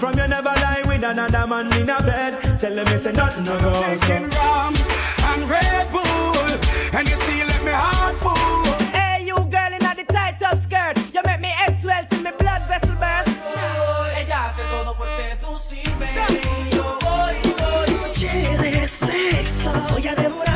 From you never lie with another man in a bed. Tell them it's nothing no go. Drinking rum and Red Bull, and you see, let me heart full. Hey, you girl in the tight up skirt, you make me swell till my blood vessel burst. Yo voy, voy, escuché de sexo, oh, ya devoré.